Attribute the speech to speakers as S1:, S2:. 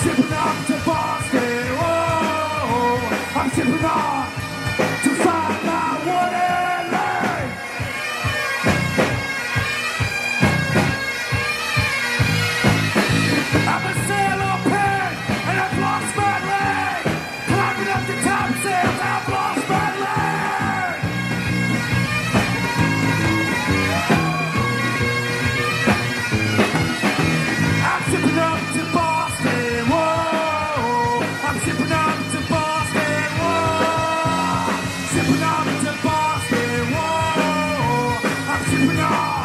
S1: Out you.